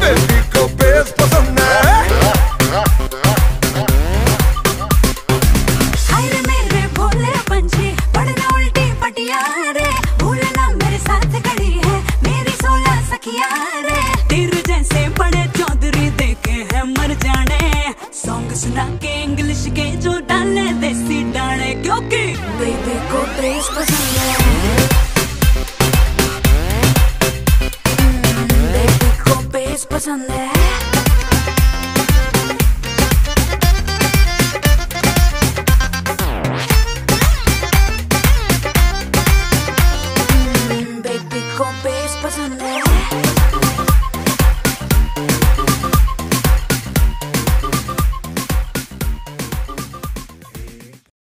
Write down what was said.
baby को bass पसंद है सुना के इंग्लिश के जो डाले देसी डाले क्योंकि बेबी को बेस पसंद है बेस पसंद